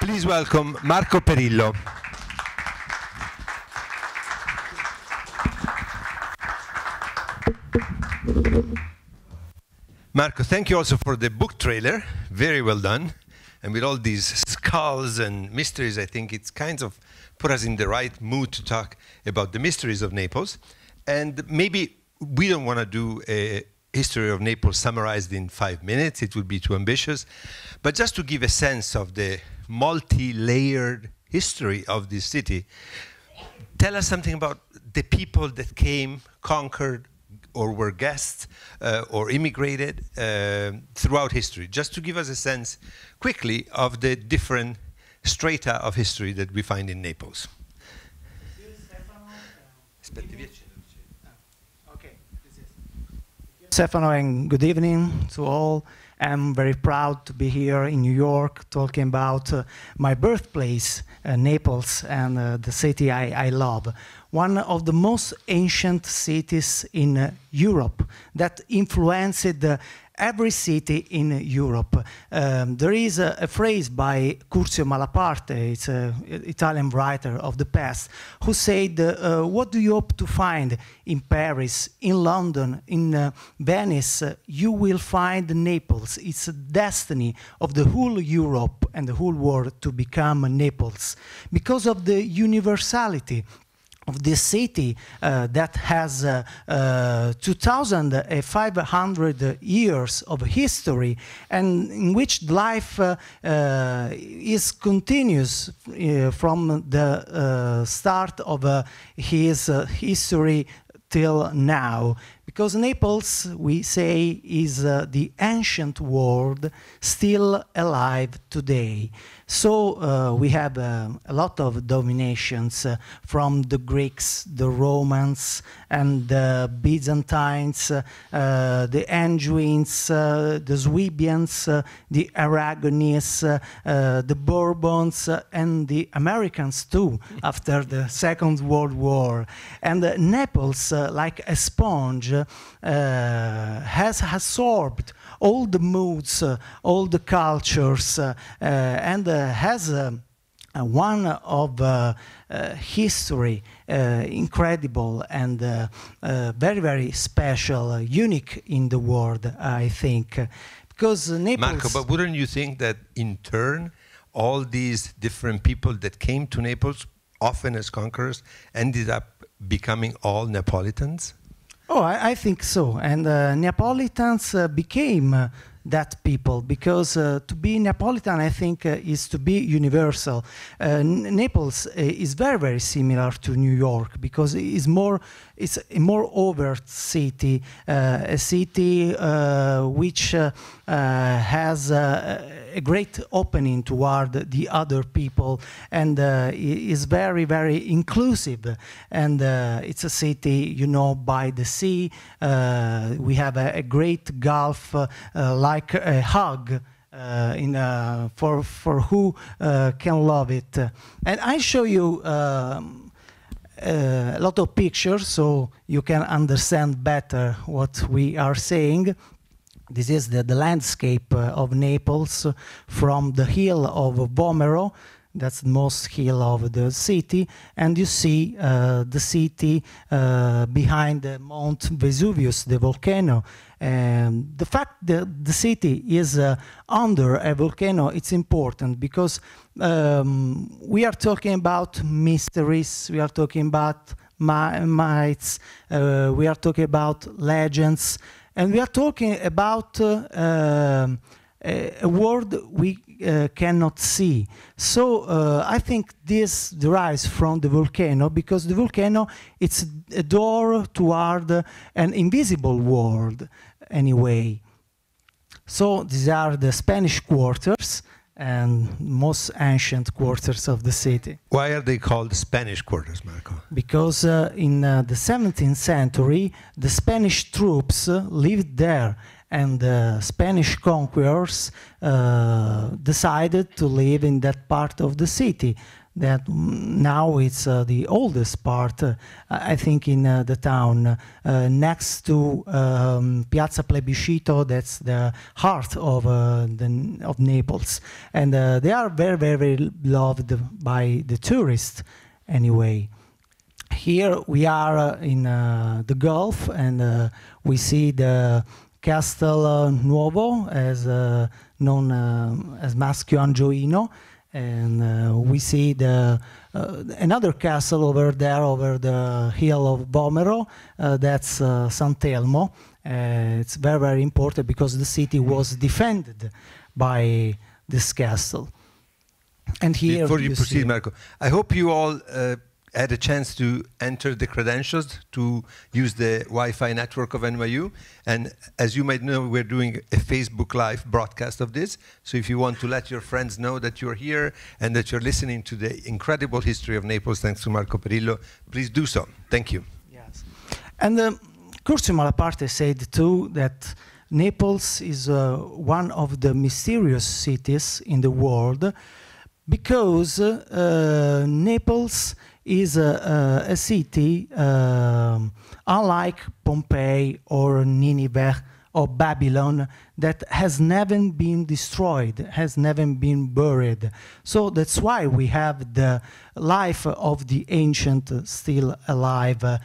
Please welcome Marco Perillo. Marco, thank you also for the book trailer. Very well done. And with all these skulls and mysteries, I think it's kind of put us in the right mood to talk about the mysteries of Naples. And maybe we don't want to do a history of Naples summarized in five minutes, it would be too ambitious. But just to give a sense of the multi layered history of this city, tell us something about the people that came, conquered, or were guests uh, or immigrated uh, throughout history, just to give us a sense quickly of the different strata of history that we find in Naples. Stefano, and good evening to all. I'm very proud to be here in New York talking about uh, my birthplace, uh, Naples, and uh, the city I, I, love. One of the most ancient cities in uh, Europe that influenced every city in Europe. Um, there is a, a, phrase by Curzio Malaparte, it's an Italian writer of the past, who said, uh, what do you hope to find in Paris, in London, in uh, Venice? you will find Naples. It's a destiny of the whole Europe and the whole world to become Naples because of the universality of this city uh, that has uh, uh, 2,500 years of history and in which life uh, uh, is continuous uh, from the start of his history till now. Because Naples, we say, is the ancient world still alive today. So uh, we have uh, a lot of dominations uh, from the Greeks, the Romans, and the Byzantines, uh, the Angevins, uh, the Swabians, uh, the Aragonese, the Bourbons, and the Americans too, after the Second World War. And Naples, like a sponge, has absorbed all the moods, uh, all the cultures, uh, uh, and has one of uh, uh, history uh, incredible and very very special unique in the world i think. Because Naples Marco but wouldn't you think that in turn all these different people that came to Naples often as conquerors ended up becoming all Neapolitans Oh, I, I think so. And uh, Neapolitans uh, became uh, that people because uh, to be Neapolitan, I think, uh, is to be universal. Uh, Naples is very, very similar to New York because it is more it's a more overt city, uh, a city uh, which uh, has a great opening toward the other people and is very, very inclusive. And it's a city, you know, by the sea. we have a, a great gulf, like a hug. Uh, in, uh, for, for who uh, can love it. And I show you um, uh, a lot of pictures so you can understand better what we are saying. This is the, the landscape uh, of Naples from the hill of Vomero that's the most hill of the city, and you see uh, the city uh, behind the Mount Vesuvius, the volcano. And the fact that the city is uh, under a volcano, it's important because um, we are talking about mysteries, we are talking about myths, uh, we are talking about legends, and we are talking about uh, a, a world we uh, cannot see. So uh, I think this derives from the volcano because the volcano it's a door toward an invisible world anyway. So these are the Spanish quarters and most ancient quarters of the city. Why are they called Spanish quarters, Marco? Because uh, in uh, the 17th century, the Spanish troops uh, lived there, and the Spanish conquerors uh, decided to live in that part of the city that now it's uh, the oldest part, uh, I think, in uh, the town, uh, next to um, Piazza Plebiscito, that's the heart of, uh, the, of Naples. And uh, they are very, very, very loved by the tourists anyway. Here we are in the Gulf and we see the Castel Nuovo, as known as Maschio Angioino, and uh, we see the uh, another castle over there over the hill of Vomero uh, that's uh, Sant'Elmo. Uh, it's very very important because the city was defended by this castle. And here before you, you proceed Marco I hope you all uh, had a chance to enter the credentials to use the Wi-Fi network of NYU. And as you might know, we're doing a Facebook Live broadcast of this. So if you want to let your friends know that you're here and that you're listening to the incredible history of Naples, thanks to Marco Perillo, please do so. Thank you. Yes. And um, Malaparte said too that Naples is uh, one of the mysterious cities in the world because uh, Naples is a, a, a city um, unlike Pompeii or Nineveh or Babylon that has never been destroyed, has never been buried. So that's why we have the life of the ancient still alive uh,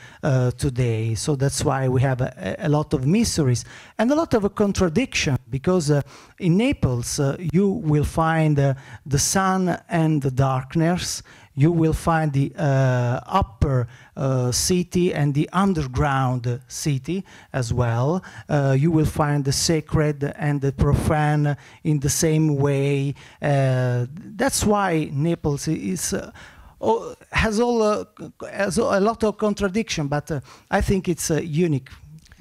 today. So that's why we have a, a, lot of mysteries and a lot of contradiction because uh, in Naples uh, you will find uh, the sun and the darkness, you will find the uh, upper uh, city and the underground city as well. Uh, you will find the sacred and the profane in the same way. Uh, that's why Naples is. Oh, has all uh, has a lot of contradiction, but uh, I think it's unique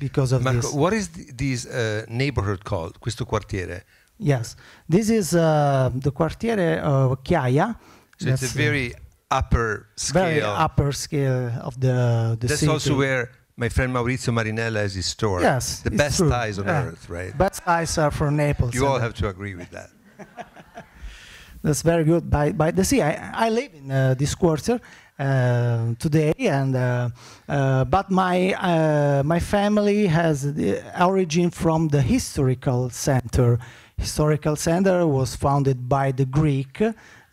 because of Marco, this. What is this neighborhood called? Questo quartiere? Yes, this is the quartiere of Chiaia. So That's it's a very upper scale. Very upper scale of the, the That's city. also where my friend Maurizio Marinella has his store. Yes, the best true. thighs on yeah. earth, right? Best ties are from Naples. You all have to agree with that. That's very good. By by the sea, I, I live in uh, this quarter uh, today, and uh, uh but my uh, my family has the origin from the historical center. Historical center was founded by the Greek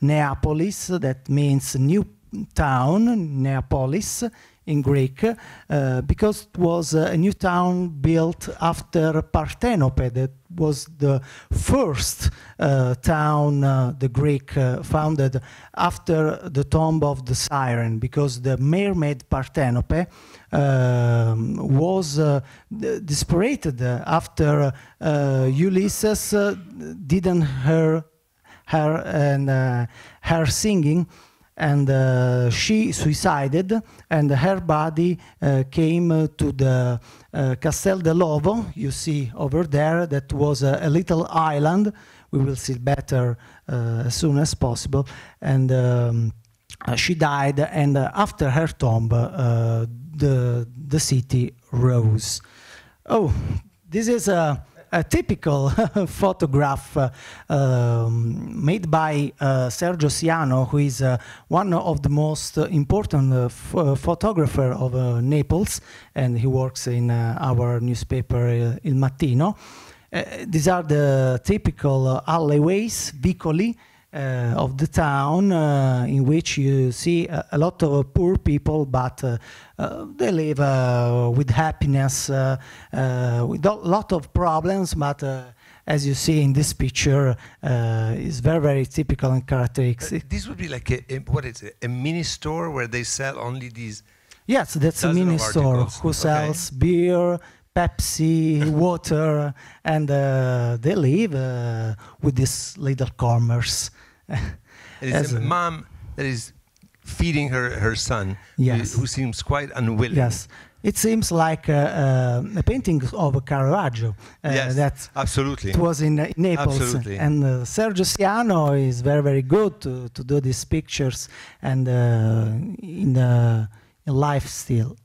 Neapolis, that means new town, Neapolis in Greek, uh, because it was a new town built after Parthenope, that was the first uh, town uh, the Greek uh, founded after the tomb of the siren, because the mermaid Parthenope um, was uh, dispirited after uh, Ulysses didn't hear her and uh, her singing and uh, she suicided and her body uh, came uh, to the uh, Castel dell'Ovo you see over there that was a, a little island. We will see better uh, as soon as possible. And um, she died and after her tomb the the city rose. Oh this is a a typical photograph uh, um, made by uh, Sergio Siano, who is uh, one of the most important photographer of Naples, and he works in our newspaper Il Mattino. these are the typical alleyways, vicoli, uh, of the town uh, in which you see a, a lot of poor people, but uh, they live with happiness, with a lot of problems, but as you see in this picture, uh, is very, very typical and characteristic. Uh, this would be like a, a, what is it, a mini store where they sell only these. Yes, that's a mini store who sells okay. beer, Pepsi, water, and uh, they live uh, with this little commerce. it's a, mom that is feeding her, her son, yes. who, who, seems quite unwilling. Yes, It seems like uh, uh, a painting of Caravaggio. Uh, yes, that absolutely. It was in, in Naples, Absolutely. and uh, Sergio Siano is very, very good to, to do these pictures and uh, in, uh, in life still.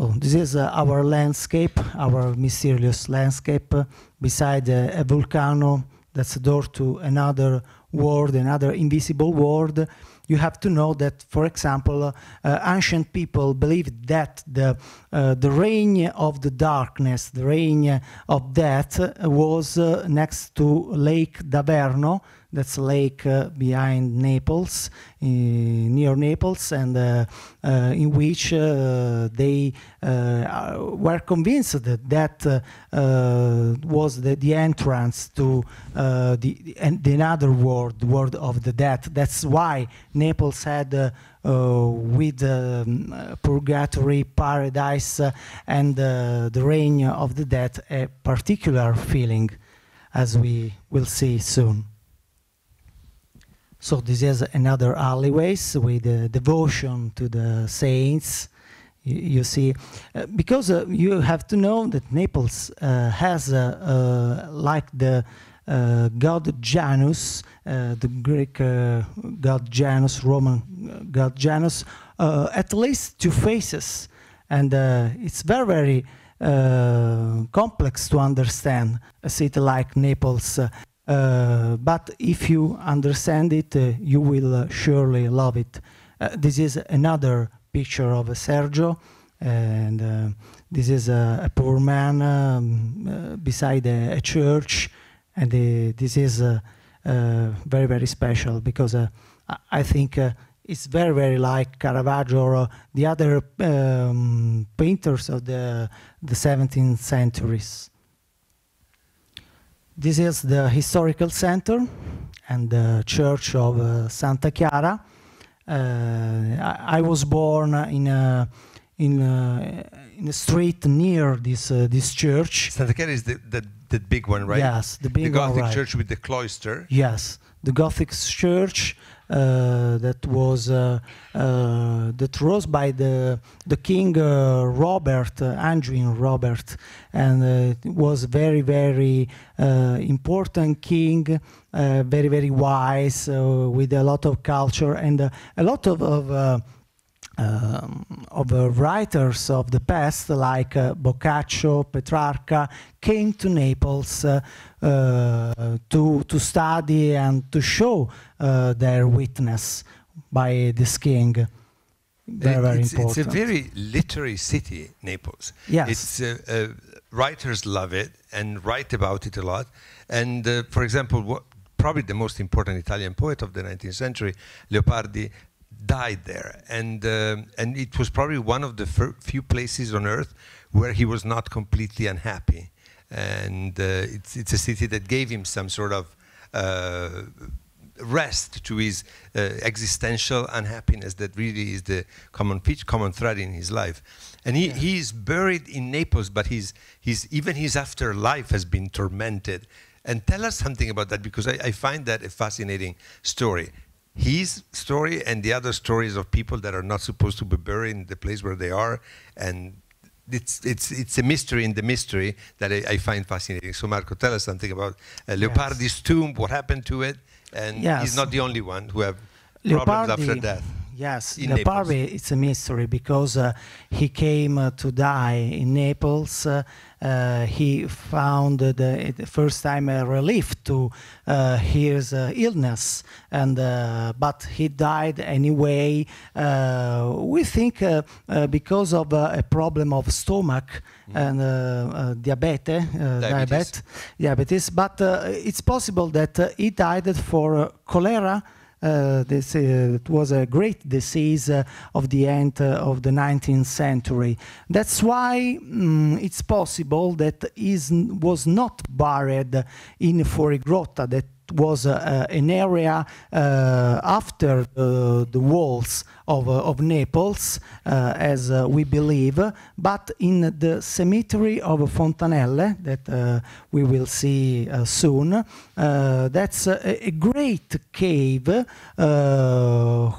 Oh, this is uh, our landscape, our mysterious landscape uh, beside uh, a volcano that's a door to another world, another invisible world. You have to know that, for example, uh, uh, ancient people believed that the, uh, the reign of the darkness, the reign of death, was next to Lake D'Averno, that's a lake uh, behind Naples, uh, near Naples, and uh, uh, in which uh, they uh, were convinced that that was the, the entrance to the, the, another world, world of the dead. That's why Naples had. With um, purgatory, paradise, and the reign of the dead, a particular feeling, as we will see soon. So this is another alleyways with uh, devotion to the saints. You, you see, uh, because uh, you have to know that Naples uh, has, uh, uh, like the god Janus, the Greek god Janus, Roman god Janus, at least two faces, and it's very, very complex to understand a city like Naples. Uh, but if you understand it, uh, you will uh, surely love it. This is another picture of Sergio, and this is a, poor man um, beside a, a church, and this is very very special because I- think it's very very like Caravaggio or uh, the other um, painters of the the 17th centuries. This is the historical center and the church of uh, Santa Chiara. Uh, I, I was born in a, in a, in a street near this uh, this church. Santa Chiara is the, the, the big one, right? Yes, the The big one, Gothic right. church with the cloister. Yes, the Gothic church that was uh, uh, that rose by the the King uh, Robert, uh, Angevin Robert, and uh, it was very very uh, important king, uh, very very wise, uh, with a lot of culture and uh, a lot of. of uh, um, of uh, writers of the past, like uh, Boccaccio, Petrarca, came to Naples uh, uh, to to study and to show uh, their witness by this king. Very, very it's, important. it's a very literary city, Naples. Yes. It's uh, uh, writers love it and write about it a lot. And uh, for example, what, probably the most important Italian poet of the 19th century, Leopardi, died there, and um, and it was probably one of the few places on earth where he was not completely unhappy. And uh, it's it's a city that gave him some sort of uh, rest to his uh, existential unhappiness that really is the common pitch, common thread in his life. And he, Yeah. he is buried in Naples, but his, his, even his afterlife has been tormented. And tell us something about that because I, I find that a fascinating story. His story and the other stories of people that are not supposed to be buried in the place where they are, and it's it's it's a mystery in the mystery that I, I find fascinating. So Marco, tell us something about uh, Leopardi's tomb, what happened to it, and Yes. he's not the only one who have problems after death. Yes, in the Leopardi, it's a mystery because uh, he came uh, to die in Naples. Uh, uh, he found the, the first time a relief to uh, his uh, illness, and but he died anyway. We think because of a problem of stomach and uh, uh, diabetes, Diabetes. diabetes, diabetes. But uh, it's possible that he died for cholera. Uh, this uh, it was a great disease uh, of the end of the 19th century. That's why mm, it's possible that he was not buried in Fuorigrotta, that was an area after the walls of, uh, of Naples, uh, as uh, we believe, but in the cemetery of Fontanelle, that we will see soon, that's a, a great cave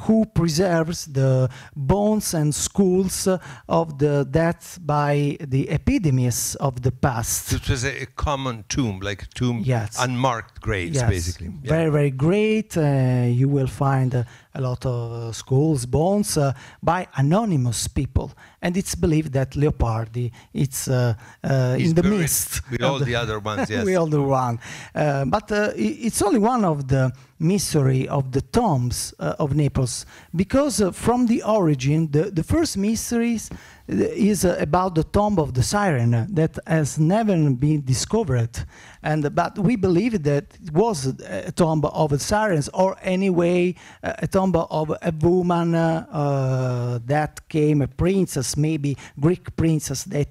who preserves the bones and skulls of the deaths by the epidemics of the past. It was a, a common tomb, like a tomb, Yes. unmarked graves, Yes, basically. Yeah. Very, very great. Uh, you will find uh, a lot of uh, skulls, bones uh, by anonymous people. And it's believed that Leopardi it's uh, uh, in the midst. with all the other ones, yes. we all the one. Uh, but uh, it's only one of the mystery of the tombs uh, of Naples because from the origin, the, the first mysteries is about the tomb of the siren that has never been discovered. And but we believe that it was a a tomb of the sirens, or anyway a tomb of a woman that came, a princess, maybe Greek princess that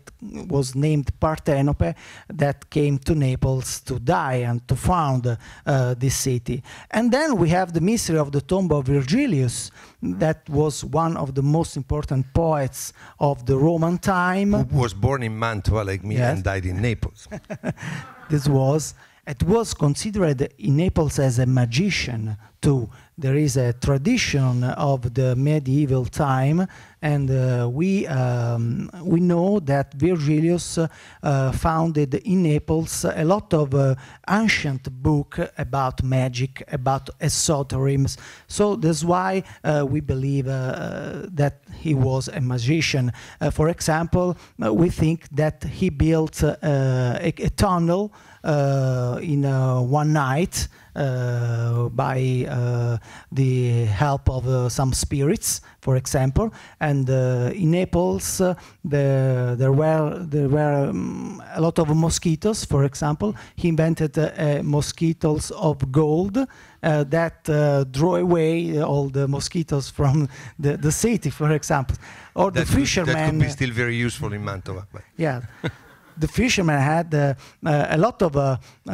was named Parthenope, that came to Naples to die and to found uh, this city. And then we have the mystery of the tomb of Virgilius, that was one of the most important poets of the Roman time. Who was born in Mantua, like me, Yes. and died in Naples. this was it was considered in Naples as a magician too. There is a tradition of the medieval time, and uh, we um, we know that Virgilius uh, founded in Naples a lot of uh, ancient book about magic, about esoterims. So that's why uh, we believe uh, that he was a magician. Uh, for example, we think that he built a, a tunnel in one night uh, by uh, the help of uh, some spirits, for example. And uh, in Naples, uh, the, there were there were um, a lot of mosquitoes. For example, he invented uh, mosquitoes of gold. That uh, draw away all the mosquitoes from the, the city, for example, or that, the could, fishermen. that could be still very useful in Mantova. But Yeah. the fishermen had uh, uh, a lot of, uh, uh,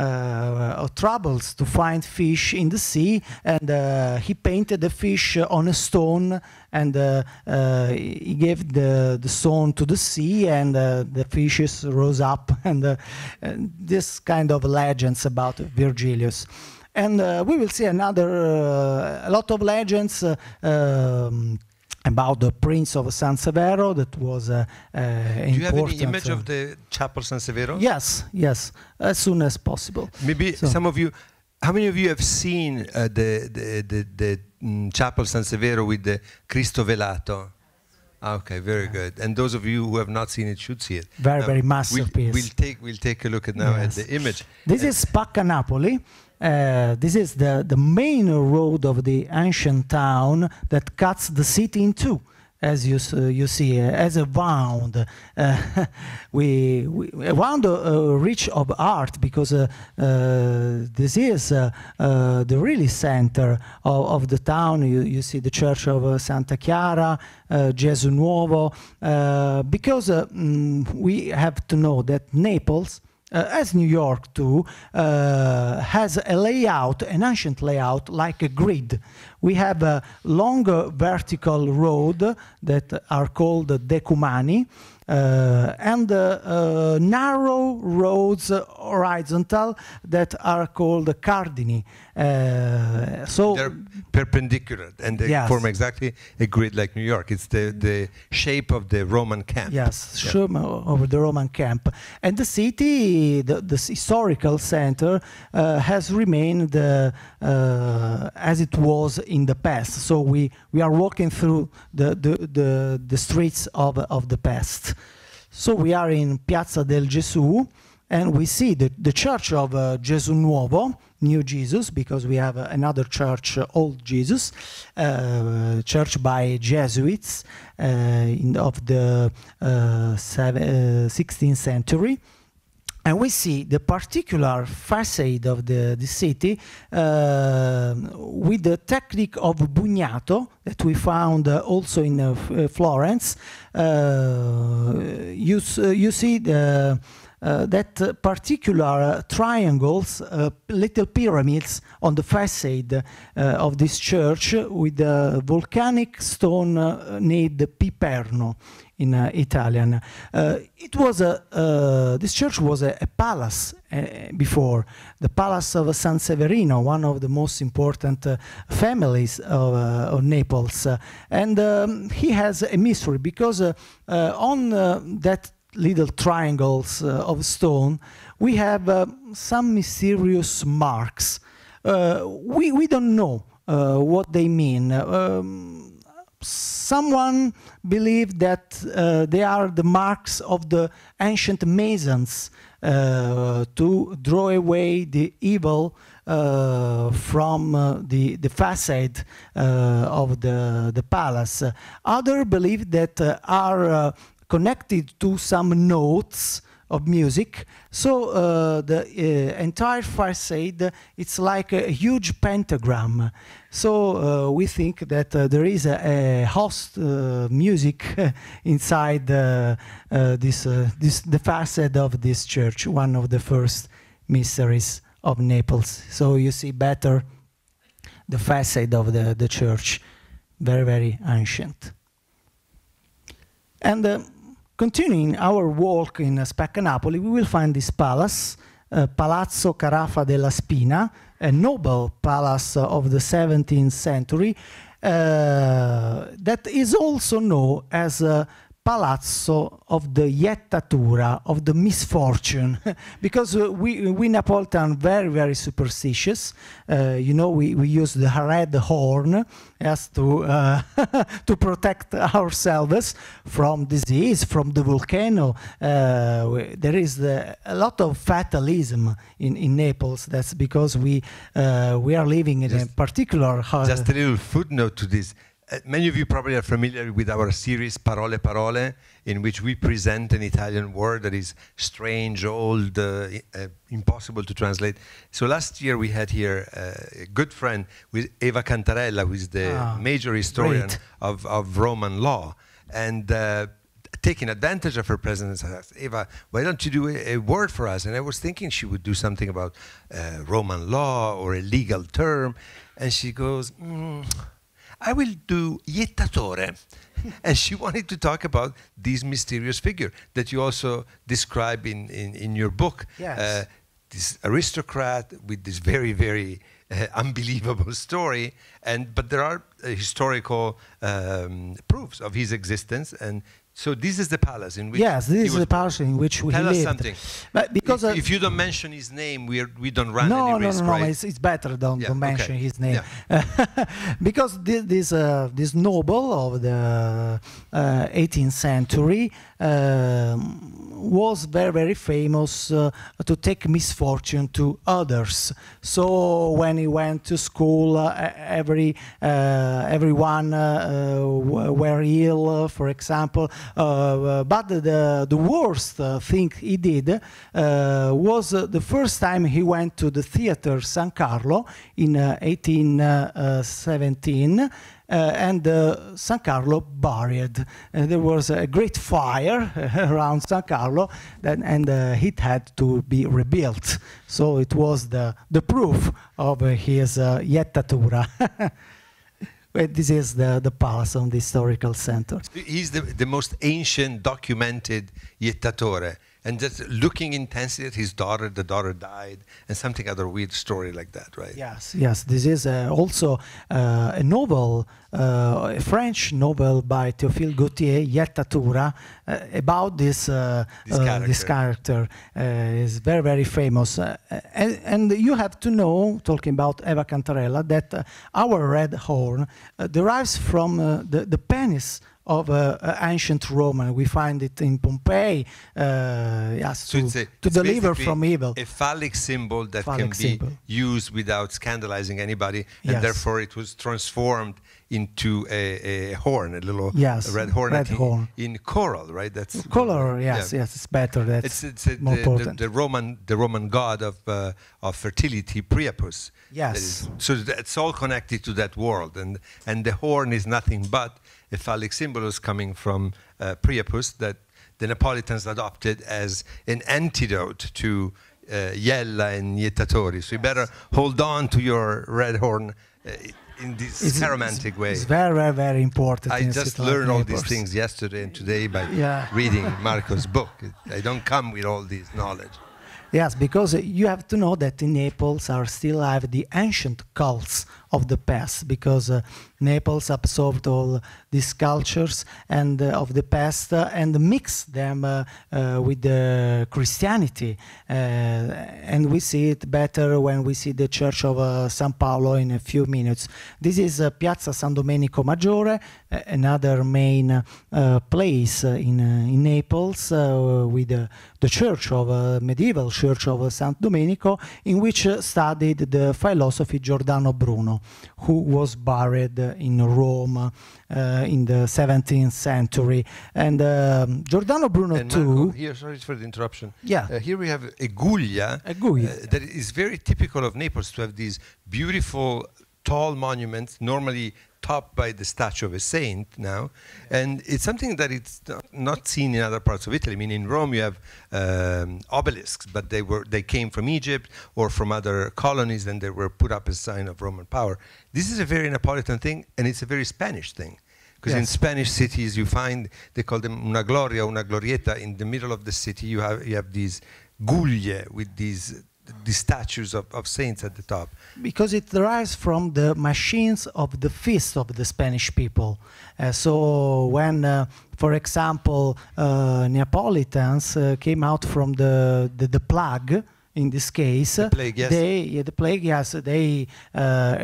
of troubles to find fish in the sea, and he painted the fish on a stone, and he gave the, the stone to the sea, and the fishes rose up, and, and this kind of legends about Virgilius. And uh, we will see another, uh, a lot of legends. Uh, um, about the Prince of San Severo, that was uh, uh, do you have any image of the Chapel San Severo? Yes, yes, as soon as possible. Maybe So- some of you, how many of you have seen uh, the, the, the, the mm, Chapel San Severo with the Cristo Velato? Ah, Okay, very good. And those of you who have not seen it should see it. Very, Now, very we'll, masterpiece. we'll take we'll take a look at now Yes. at the image. This Uh, is Spacca Napoli. Uh, this is the, the main road of the ancient town that cuts the city in two. As you, uh, you see, uh, as a wound, uh, we, we a wound uh, rich of art because uh, this is the really center of, of the town. You, you see the church of Santa Chiara, Gesù Nuovo, because mm, we have to know that Naples as New York too, uh, has a layout, an ancient layout, like a grid. We have a longer vertical road that are called decumani, uh, and uh, uh, narrow roads, uh, horizontal, that are called cardini. Uh, so They're perpendicular and they Yes. form exactly a grid like New York. It's the, the shape of the Roman camp. Yes, Yeah. sure, over the Roman camp. And the city, the, the historical center, uh, has remained uh, uh, as it was in the past. So we, we are walking through the, the, the, the streets of, of the past. So we are in Piazza del Gesù, and we see the, the church of uh, Gesù Nuovo, New Jesus, because we have uh, another church, uh, Old Jesus, uh, church by Jesuits in, of the seven, uh, 16th century. And we see the particular facade of the, the city uh, with the technique of Bugnato that we found uh, also in uh, Florence. You, you see the, that uh, particular triangles, uh, little pyramids on the facade uh, of this church with the volcanic stone named Piperno in uh, Italian. Uh, it was a uh, this church was a, a palace before the palace of San Severino, one of the most important families of, of Naples, and um, he has a mystery because on that little triangles uh, of stone we have uh, some mysterious marks. Uh, we we don't know what they mean. Um, someone believed that uh, they are the marks of the ancient masons uh, to draw away the evil uh, from the, the facade of the, the palace. Other believe that are connected to some notes of music. So uh, the uh, entire facade it's like a huge pentagram. So uh, we think that uh, there is a, a host uh, music inside uh, this, this the facade of this church, one of the first mysteries of Naples. So you see better the facade of the, the church, very very ancient. And continuing our walk in uh, Spacca Napoli, we will find this palace, uh, Palazzo Carafa della Spina, a noble palace of the 17th century uh, that is also known as uh, Palazzo of the Jettatura, of the misfortune, because uh, we, we Neapolitan very, very superstitious. Uh, you know, we, we use the red horn as to, uh, to protect ourselves from disease, from the volcano. Uh, there is the, a lot of fatalism in, in Naples. That's because we, uh, we are living in a particular... Just a little footnote to this. Uh, many of you probably are familiar with our series Parole Parole, in which we present an Italian word that is strange, old, uh, uh, impossible to translate. So last year we had here uh, a good friend with Eva Cantarella, who is the Ah, major historian great. of, of Roman law. And uh, taking advantage of her presence, I asked, Eva, why don't you do a, a word for us? And I was thinking she would do something about uh, Roman law or a legal term. And she goes, "Mm, I will do jettatore. and she wanted to talk about this mysterious figure that you also describe in, in, in your book. Yes. Uh, this aristocrat with this very, very uh, unbelievable story. And, but there are uh, historical um, proofs of his existence. And so this is the palace in which yes, this is the palace in which we Tell lived. us something. But because if, uh, if you don't mention his name, we, are, we don't run no, any no, risk, no, no, right? It's, it's better don't, Yeah, don't mention okay. his name, because this this, uh, this noble of the uh, 18th century um, was very very famous uh, to take misfortune to others. So when he went to school, uh, every uh, everyone uh, uh, were ill, uh, for example. Uh, but the the worst uh, thing he did uh, was the first time he went to the theater San Carlo in uh, 1817. Uh, and uh, San Carlo buried. Uh, there was a great fire around San Carlo, that, and it had to be rebuilt. So it was the, the proof of his uh, jettatura. This is the, the palace of the historical center. He's the, the most ancient documented jettatore. And just looking intensely at his daughter, the daughter died, and something other weird story like that, right? Yes, yes. This is uh, also uh, a novel, uh, a French novel by Théophile Gautier, Jettatura, uh, about this uh, This uh, this character. Uh, is very very famous, uh, and, and you have to know, talking about Eva Cantarella, that uh, our red horn uh, derives from uh, the the penis of uh, uh, ancient Roman. We find it in Pompeii. Uh, yes, So to, it's a, to deliver from evil. A phallic symbol that can Phallic be symbol. used without scandalizing anybody, and Yes. therefore it was transformed into a, a horn, a little Yes, red horn, red think, horn. in coral, right? That's Color, yes, yeah. yes, it's better. That's It's, it's a, more the, the, important. the Roman the Roman god of uh, of fertility, Priapus. Yes. is- so that's all connected to that world, and and the horn is nothing but phallic symbol is coming from uh, Priapus that the Napolitans adopted as an antidote to uh, Iella and jettatori. So you better hold on to your red horn uh, in this It's- romantic it's, way. It's very, very, very important. I just learned all these things yesterday and today by Yeah. reading Marco's book. I don't come with all this knowledge. Yes, because you have to know that in Naples are still alive the ancient cults of the past, because uh, Naples absorbed all these cultures and uh, of the past uh, and mixed them uh, uh, with the Christianity, uh, and we see it better when we see the Church of uh, San Paolo in a few minutes. This is Piazza San Domenico Maggiore, another main place in in Naples with the church of medieval church of San Domenico, in which studied the philosophy Giordano Bruno, who was buried in Rome uh, in the 17th century. And um, Giordano Bruno And too. Marco, here, sorry for the interruption. Yeah. Uh, here we have a guglia, A guglia. uh, that is very typical of Naples to have these beautiful tall monuments, normally topped by the statue of a saint now. And it's something that it's not- seen in other parts of Italy. I mean, in Rome you have um, obelisks, but they, were, they came from Egypt or from other colonies and they were put up as sign of Roman power. This is a very Napolitan thing and it's a very Spanish thing. Because in Spanish cities, you find they call them una gloria, una glorieta. In the middle of the city, you have you have these guglie with these these statues of, of saints at the top. because it derives from the machines of the feast of the Spanish people. Uh, so when, uh, for example, uh, Neapolitans uh, came out from the, the, the plague, in this case, The plague, yes. they yeah, the plague yes they uh,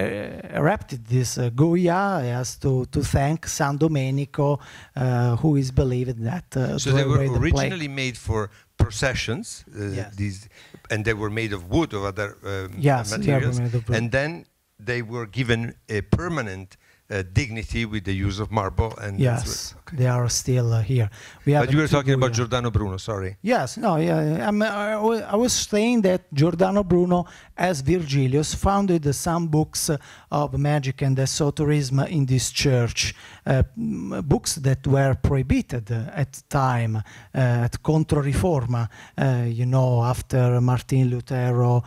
erected this uh, guglia yes to to thank San Domenico, uh, who is believed that uh, So they were the originally made for processions. Uh, Yes. These, and they were made of wood or other um, Yes, materials. made of wood. And then they were given a permanent uh, dignity with the use of marble. And Yes, okay. they are still uh, here. We have But you were talking about. Giordano Bruno. Sorry. Yes, no, yeah, I'm, I, was saying that Giordano Bruno, as Virgilius, founded some books uh, of magic and esoterism in this church, uh, books that were prohibited at time uh, at Controriforma, uh, you know, after Martin Lutero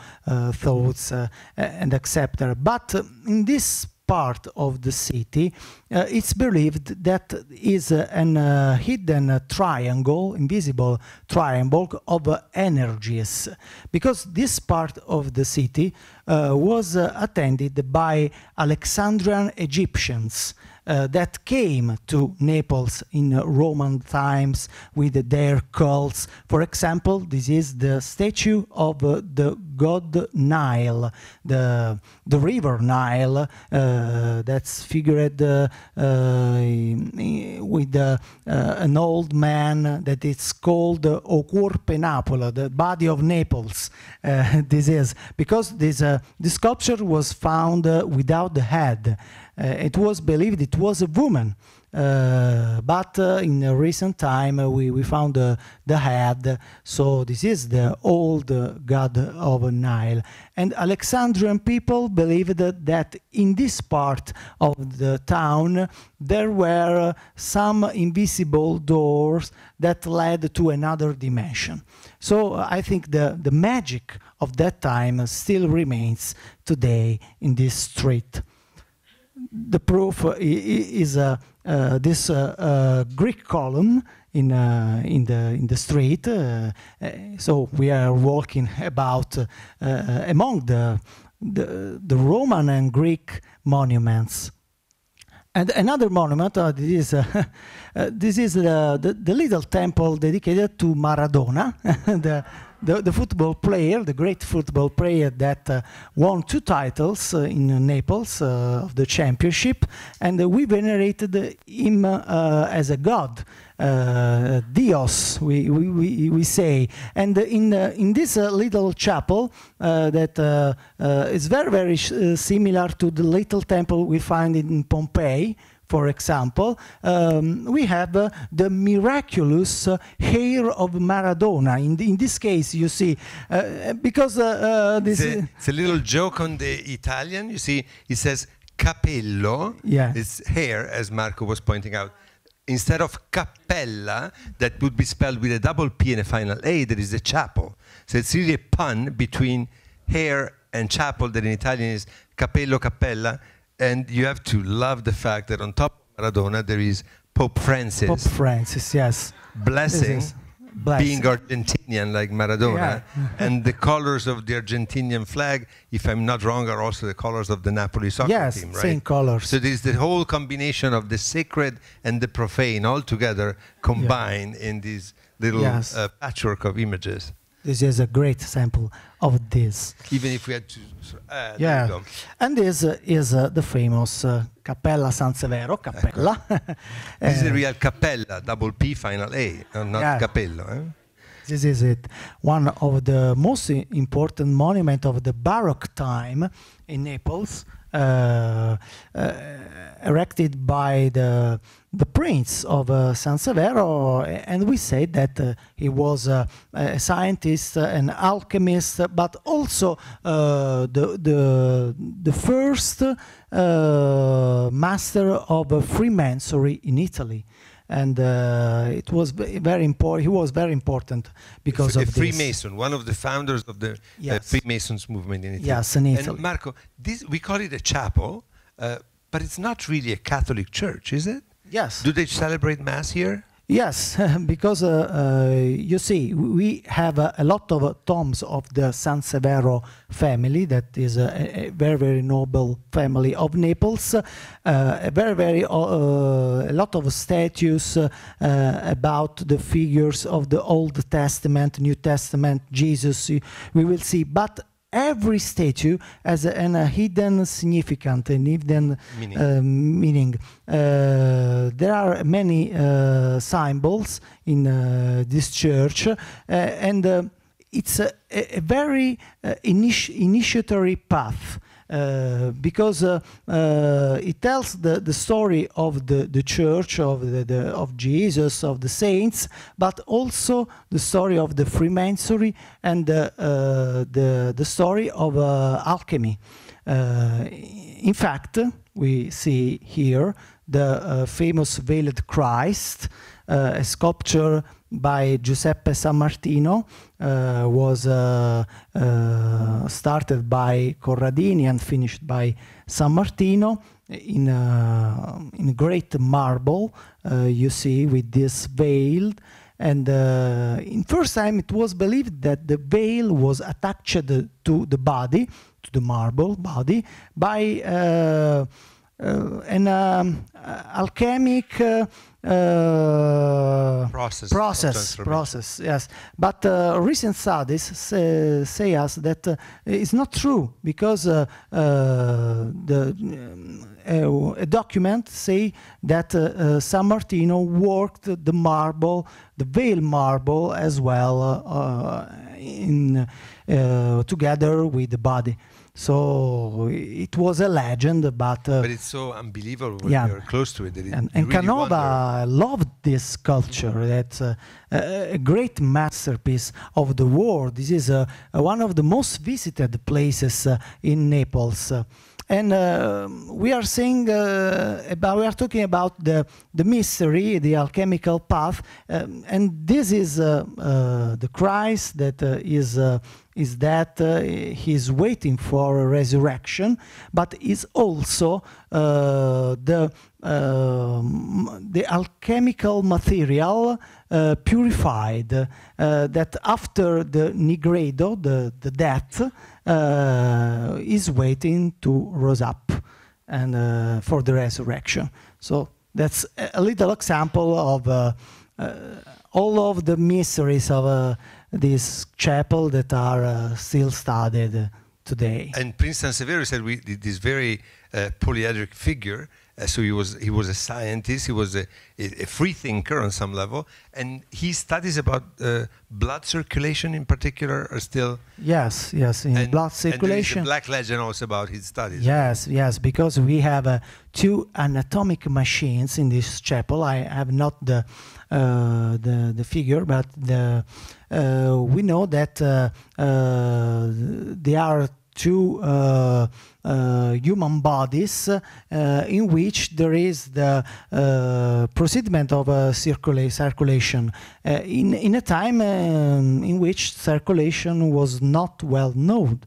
thoughts and etc. But in this part of the city, uh, it's believed that is uh, an uh, hidden triangle, invisible triangle of energies, because this part of the city uh, was uh, attended by Alexandrian Egyptians. Uh, that came to Naples in uh, Roman times with their cults. For example, this is the statue of uh, the god Nile, the, the river Nile, uh, that's figured uh, with an old man that is called uh, O Corpe Napoli, the body of Naples. This is because this, this sculpture was found without the head. Uh, it was believed it was a woman. Uh, but uh, in a recent time we, we found the head. So this is the old god of Nile. And Alexandrian people believed that, in this part of the town there were some invisible doors that led to another dimension. So I think the, the magic of that time still remains today in this street the proof uh, is uh, uh, this Greek column in in the in the street. So we are walking about among the, the the Roman and Greek monuments. And another monument, uh, this is, uh, uh, this is the, the, the little temple dedicated to Maradona, the, the, the football player, the great football player that uh, won two titles uh, in Naples uh, of the championship, and uh, we venerated him uh, as a god. Dios, we, we, we, we say, and in in this little chapel that is very very similar to the little temple we find in Pompeii, for example, um, we have uh, the miraculous uh, hair of Maradona. In, in this case, you see, uh, because uh, uh, this It's is, a, it's a little joke on the Italian. You see, it says capello. Yeah. It's hair, as Marco was pointing out. instead of cappella, that would be spelled with a double P and a final A, there is a chapel. So it's really a pun between hair and chapel that in Italian is capello, cappella. And you have to love the fact that on top of Maradona there is Pope Francis Pope Francis, yes. blessing blessing. being Argentinian like Maradona, and the colors of the Argentinian flag, if I'm not wrong, are also the colors of the Napoli soccer Yes, team, right? same colors. So there's the whole combination of the sacred and the profane all together combined in this little Yes. uh, patchwork of images. This is a great sample of this. Even if we had to, there Yeah, and this is uh, the famous uh, Cappella San Severo, Cappella. This is a Uh, real cappella, double P, final A, uh, not Yeah. capello. Eh? This is it. One of the most important monument of the Baroque time in Naples, uh, uh, erected by the the prince of uh, San Severo, and we say that uh, he was uh, a scientist, uh, an alchemist, but also uh, the the the first uh, master of Freemasonry in Italy. And uh, it was very important. He was very important because a of this. Freemason, one of the founders of the Yes. Freemasons movement in Italy. Yes, in Italy. And Marco, this, we call it a chapel, uh, but it's not really a Catholic church, is it? Yes. Do they celebrate Mass here? Yes, because uh, uh, you see, we have uh, a lot of uh, tombs of the San Severo family, that is a, a- very, very noble family of Naples. Uh, a very, very, uh, a lot of statues uh, uh, about the figures of the Old Testament, New Testament, Jesus, we will see. But every statue has a, an, a hidden significant, an hidden Meaning. uh, meaning. Uh, there are many uh, symbols in uh, this church, uh, and uh, it's a, a a very initi- initiatory path. Uh, because uh, uh, it tells the, the story of the, the church of the, the of Jesus of the saints, but also the story of the Freemasonry and uh, the the story of alchemy. In fact, we see here the famous Veiled Christ, a sculpture by Giuseppe Sammartino, uh, was uh, uh, started by Corradini and finished by Sammartino in uh, in great marble. Uh, you see with this veil. And uh, in first time, it was believed that the veil was attached to the body, to the marble body, by uh, uh, an um, uh, alchemic uh, uh, Process process, process. Yes, but uh, recent studies say, say us that uh, it's not true because uh, uh, the um, uh, a document say that uh, uh, Sammartino worked the marble, the veil marble as well, uh, uh, in uh, together with the body. So it was a legend, but. Uh, But it's so unbelievable when Yeah. you're close to it. It and, and really wonder. Canova loved this sculpture. That's uh, a, a great masterpiece of the world. This is uh, one of the most visited places uh, in Naples. Uh, and uh, we are saying uh, about we are talking about the the mystery, the alchemical path, um, and this is uh, uh, the Christ that uh, is uh, is that uh, he's waiting for a resurrection, but is also uh, the um, the alchemical material uh, purified uh, that after the nigredo, the, the death, uh, is waiting to rise up and uh, for the resurrection. So that's a little example of uh, uh, all of the mysteries of uh, this chapel that are uh, still studied today. And Prince Sansevero said we this very polyedric figure. Uh, so he was he was a scientist. He was a, a, free thinker on some level, and his studies about uh, blood circulation in particular are still Yes, yes, in and, blood And there is circulation. a black legend also about his studies. Yes, yes, because we have uh, two anatomic machines in this chapel. I have not the uh, the the figure, but the uh, we know that uh, uh, there are two uh, uh, human bodies uh, in which there is the uh, proceedment of circula circulation in, in a time um, in which circulation was not well known.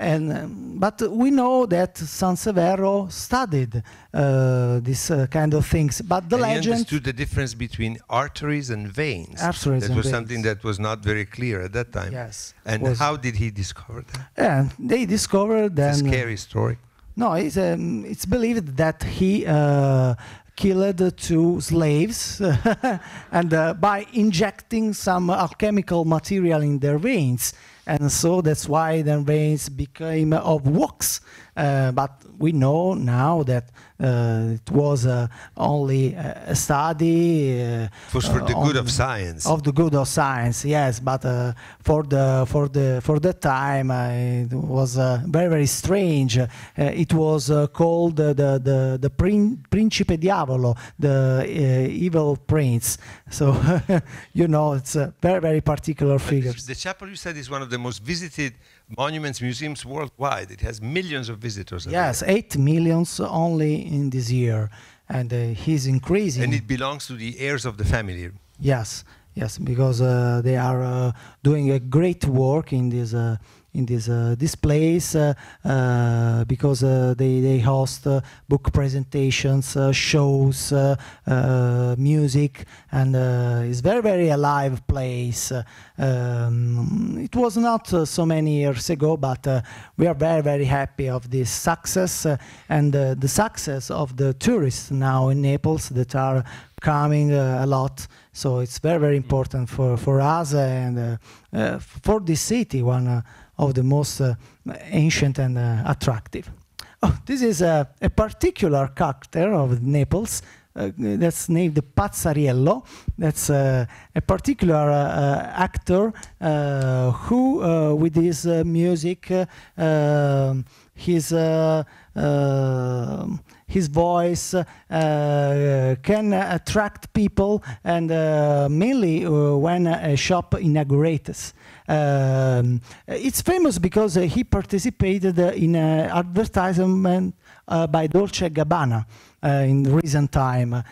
And, um, but we know that Sansevero studied uh, this uh, kind of things. But the and legend he understood the difference between arteries and veins. Arteries that was veins. something that was not very clear at that time. Yes. And how did he discover that? And they discovered It's then a scary story. No, it's, um, it's believed that he uh, killed two slaves and uh, by injecting some alchemical material in their veins. And so that's why the veins became of wax. Uh, but we know now that uh, it was uh, only a study. Uh, It was for the good of science. of the good of science, yes, but uh, for the for the for the time uh, it was uh, very very strange. It was uh, called uh, the the the prin- Principe Diavolo, the uh, evil prince. So you know it's a very very particular figure. the chapel you said is one of the most visited monuments museums worldwide. It has millions of visitors. Yes, year. eight millions only in this year, and uh, he's increasing. And it belongs to the heirs of the family. Yes, yes, because uh, they are uh, doing a great work in this uh, in this uh, this place uh, uh, because uh, they they host uh, book presentations, uh, shows, music, and it's very very alive place. Um, it was not so many years ago, but we are very very happy of this success and the success of the tourists now in Naples that are coming a lot. So it's very very important for for us and for this city, one of the most uh, ancient and uh, attractive. Oh, this is a, a particular character of Naples. Uh, that's named Pazzariello. That's uh, a particular uh, uh, actor who, with his music, his uh, um his voice uh, can attract people, and uh, mainly uh, when a shop inaugurates. Um, it's famous because uh, he participated uh, in an advertisement uh, by Dolce Gabbana uh, in recent time. Uh,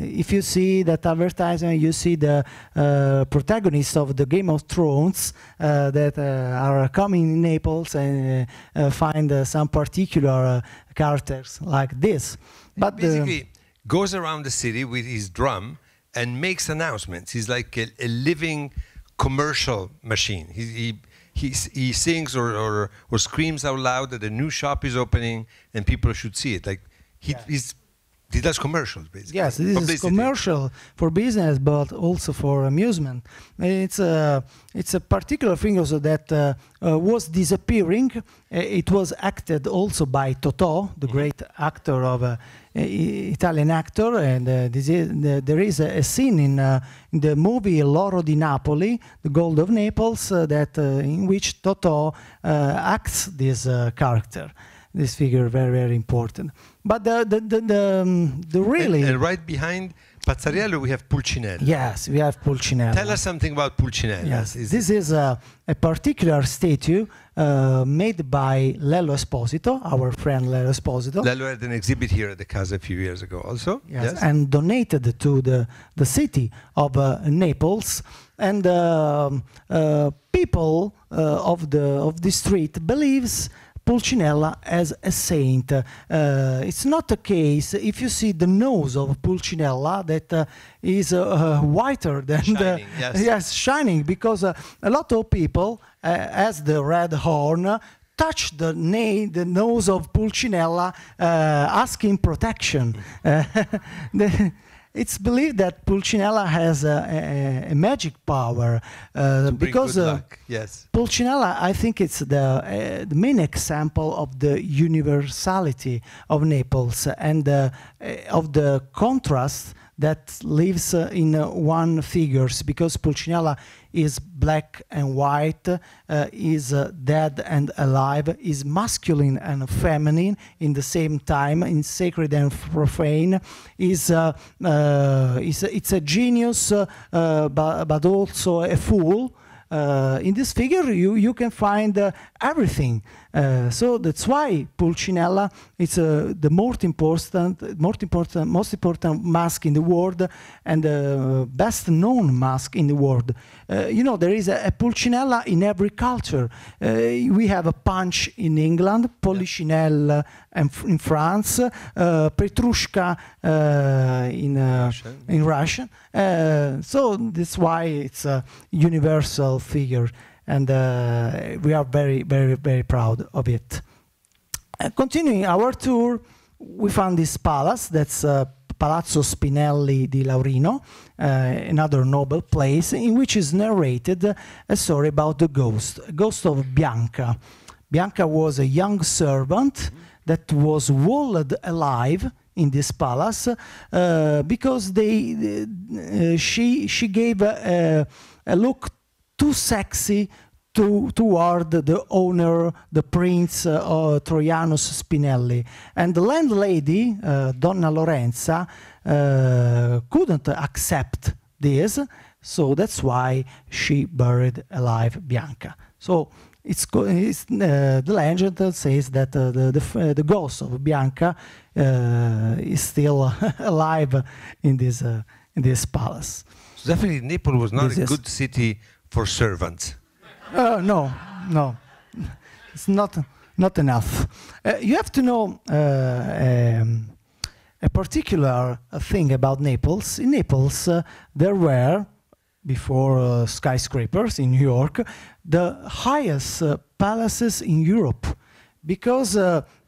if you see that advertisement, you see the uh, protagonists of the Game of Thrones uh, that uh, are coming in Naples and uh, uh, find uh, some particular uh, characters like this. But Basically, goes around the city with his drum and makes announcements. He's like a, a living commercial machine. He, he, he, he sings or, or, or screams out loud that a new shop is opening and people should see it. Like he, Yeah. he's, does commercials, basically. Yes, this is Publicity. commercial for business, but also for amusement. It's a it's a particular thing also that uh, uh, was disappearing. Uh, it was acted also by Totò, the great actor of uh, Italian actor, and uh, this is, the, there is a, a scene in, uh, in the movie L'Oro di Napoli, The Gold of Naples, that uh, in which Totò uh, acts this uh, character. This figure very very important, but the the the, the, um, the really And, right behind Pazzariello, we have Pulcinella. Yes, we have Pulcinella. Tell us something about Pulcinella. Yes, Is- this is a, a particular statue uh, made by Lello Esposito, our friend Lello Esposito. Lello had an exhibit here at the Casa a few years ago also. Yes, and donated to the, the city of uh, Naples. And um, uh, people uh, of the of the street believes Pulcinella as a saint. Uh, it's not the case if you see the nose of Pulcinella that uh, is uh, uh, whiter than the yes. yes shining because uh, a lot of people uh, as the red horn touch the, na- the nose of Pulcinella asking protection. The- it's believed that Pulcinella has a, a, a magic power uh, because uh. Yes. Pulcinella, I think it's the, uh, the main example of the universality of Naples and uh, of the contrast that lives uh, in one figures because Pulcinella is black and white, uh, is uh, dead and alive, is masculine and feminine in the same time, in sacred and profane, is, uh, is it's a genius but, but also a fool uh, in this figure you, you can find uh, everything. Uh, so that's why Pulcinella is uh, the most important, most important, most important mask in the world and the best known mask in the world. Uh, you know, there is a, a, Pulcinella in every culture. Uh, we have a punch in England, Polichinelle in France, Petrushka in, Russian. in Russian. so that's why it's a universal figure and uh, we are very, very, very proud of it. Uh, continuing our tour, we found this palace, that's uh, Palazzo Spinelli di Laurino, uh, another noble place, in which is narrated a story about the ghost, ghost of Bianca. Bianca was a young servant that was walled alive in this palace uh, because they, uh, she, she gave a, a look too sexy to, toward the owner, the prince uh, Troianus Spinelli. And the landlady, uh, Donna Lorenza, uh, couldn't accept this, so that's why she buried alive Bianca. So it's, it's uh, the legend says that uh, the, the, the, ghost of Bianca uh, is still alive in this, in this palace. So definitely Naples was not this a good city for servants. Uh, no, no, it's not not enough. Uh, you have to know uh, um, a particular thing about Naples. In Naples, uh, there were before uh, skyscrapers in New York, the highest uh, palaces in Europe, because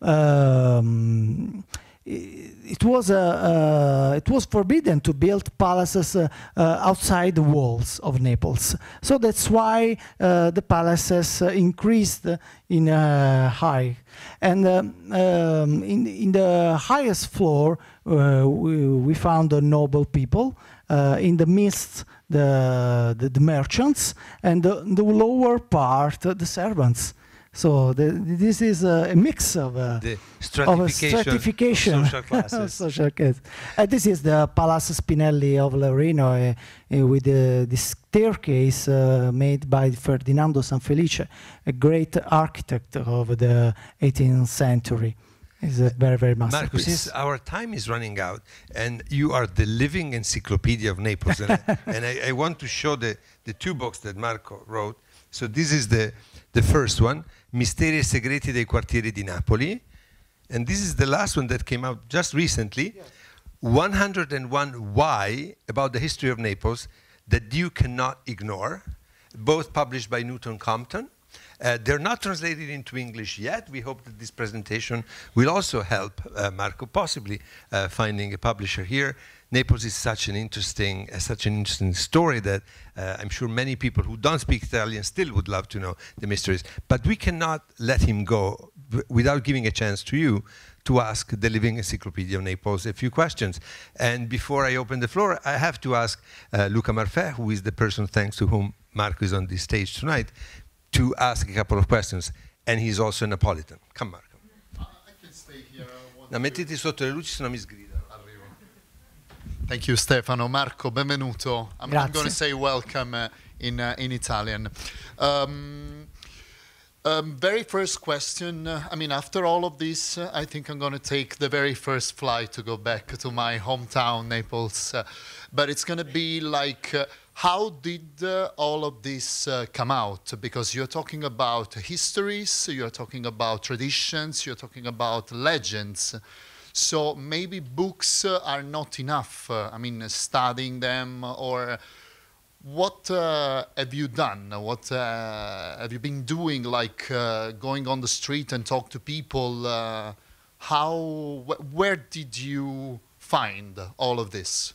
um, it was uh, uh, it was forbidden to build palaces uh, uh outside the walls of Naples. So that's why the palaces increased in high. And um, um, in, in the highest floor, we, we, found the noble people. in the midst, the, the, the merchants, and the, the lower part, the servants. So the, this is a, mix of, uh, stratification, of stratification of social classes. social classes. Uh, this is the Palazzo Spinelli of Laurino uh, uh with the, the staircase uh, made by Ferdinando Sanfelice, a great architect of the 18th century. It's a very, very masterpiece. Marco, since our time is running out, and you are the living encyclopedia of Naples, and, I, and I, I want to show the, the two books that Marco wrote. So this is the, the first one, Misteri e segreti dei quartieri di Napoli. And this is the last one that came out just recently. Yes. 101 Why about the history of Naples that you cannot ignore, both published by Newton Compton. Uh, they're not translated into English yet. We hope that this presentation will also help uh, Marco, possibly uh, finding a publisher here. Naples is such an interesting, uh, such an interesting story that uh, I'm sure many people who don't speak Italian still would love to know the mysteries. But we cannot let him go without giving a chance to you to ask the Living Encyclopedia of Naples a few questions. And before I open the floor, I have to ask uh, Luca Marfè, who is the person thanks to whom Marco is on this stage tonight, to ask a couple of questions. And he's also a Napolitan. Come, Marco. I can stay here. No, mettiti sotto le luci, se no mi sgrido. Thank you, Stefano. Marco, benvenuto. I'm, I'm going to say welcome uh, in, uh, in Italian. Um, um, very first question. Uh, I mean, after all of this, uh, I think I'm going to take the very first flight to go back to my hometown, Naples. Uh, but it's going to be like, uh, how did all of this come out? Because you're talking about histories, you're talking about traditions, you're talking about legends. So maybe books uh, are not enough. Uh, I mean, studying them or what uh, have you done? What uh, have you been doing? Like uh, going on the street and talk to people? Uh, how? Wh where did you find all of this?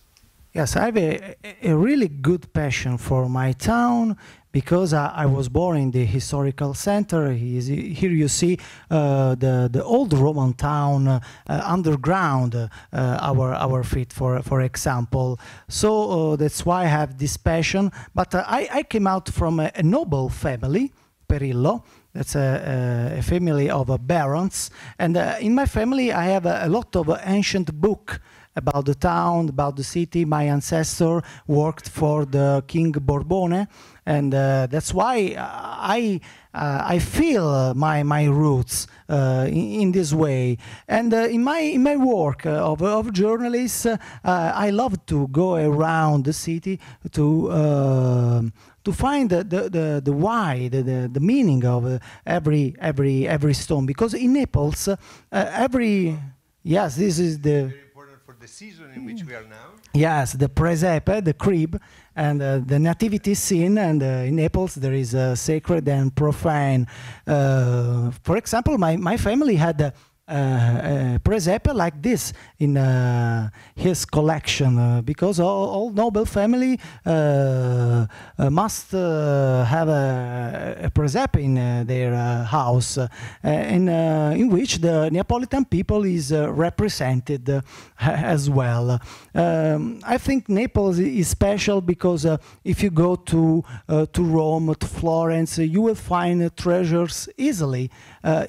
Yes, I have a, a really good passion for my town because I, I, was born in the historical center. here you see uh, the the old Roman town uh, underground, uh, our our feet, for for example. So uh, that's why I have this passion. But uh, I, I came out from a, a noble family, Perillo. That's a, a family of barons, and uh, in my family I have a, a lot of ancient book about the town, about the city. My ancestor worked for the King Borbone, and uh, that's why I uh, I feel my my roots uh, in, in, this way. And uh, in my in my work of of journalist, I love to go around the city to to find the, the, the, the why, the, the, the, meaning of uh, every, every, every stone. Because in Naples, uh, every, yes, this is the... Very important for the season in which we are now. Yes, the presepe, the crib, and uh, the nativity scene. And uh, in Naples, there is a sacred and profane. Uh, for example, my, my family had uh, presepe like this in uh, his collection uh, because all, all, noble family uh, uh, must have a, a presepe in their house in, in which the Neapolitan people is represented as well. Um, I think Naples is special because if you go to, to Rome, to Florence, you will find treasures easily.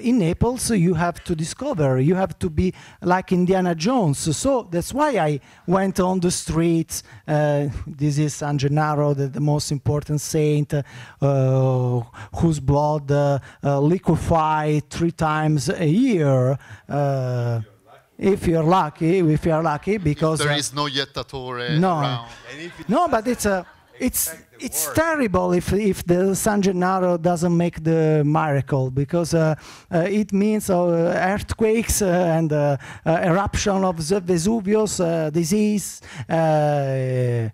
In Naples, you have to discover, you have to be like Indiana Jones, so that's why I went on the streets. Uh, this is San Gennaro, the, the most important saint, uh, whose blood uh, uh liquefied three times a year. Uh, if you're lucky, if you're lucky, because if there is no jettatore no, around. no, but it's a it's it's terrible if if the San Gennaro doesn't make the miracle because uh, uh, it means uh, earthquakes uh, and uh, uh, eruption of the Vesuvius, disease, and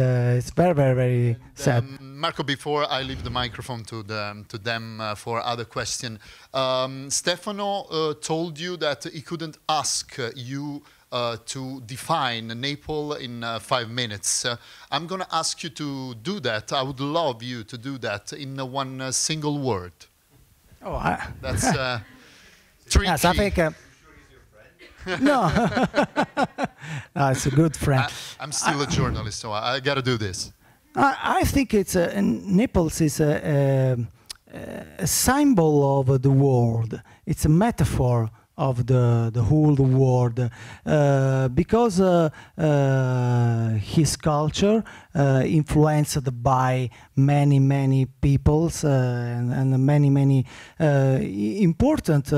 it's very very very sad. Um, Marco, before I leave the microphone to the, to them for other question, um, Stefano told you that he couldn't ask you uh, to define Naples in uh, five minutes. Uh, I'm going to ask you to do that. I would love you to do that in one uh, single word. Oh, I that's uh, tricky. Yes, I think. no, no, it's a good friend. I, am still I, a journalist, so I, I got to do this. I, I think it's a, Naples is a, a, a symbol of the world. It's a metaphor of the, the whole world uh, because uh, uh, his culture uh, influenced by many many peoples uh, and, and, many many uh, important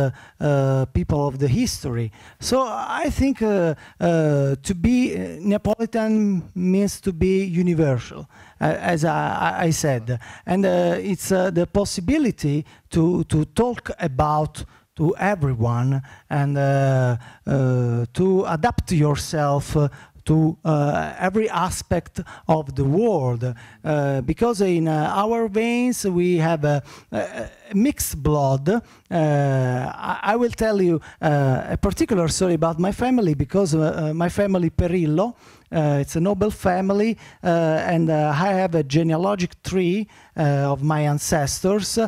people of the history. So I think to be Neapolitan means to be universal as I, I, said. And it's the possibility to, to talk about to everyone and uh, uh, to adapt yourself uh, to uh, every aspect of the world. Uh, because in uh, our veins we have a, a mixed blood. I, I, will tell you a particular story about my family because my family Perillo it's a noble family and I have a genealogic tree of my ancestors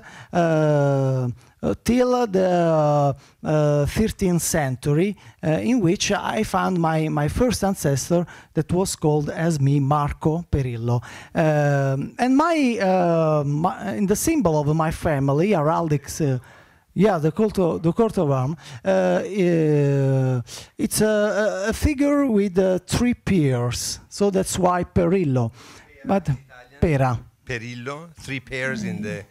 till the 13th uh, century, uh, in which I found my, my first ancestor that was called as me Marco Perillo. Um, and my, my, in the symbol of my family, heraldic yeah, the coat of, the coat of arm. Uh, uh, it's a, a, figure with uh, three pairs, so that's why Perillo. But Pera. Perillo, three pairs in the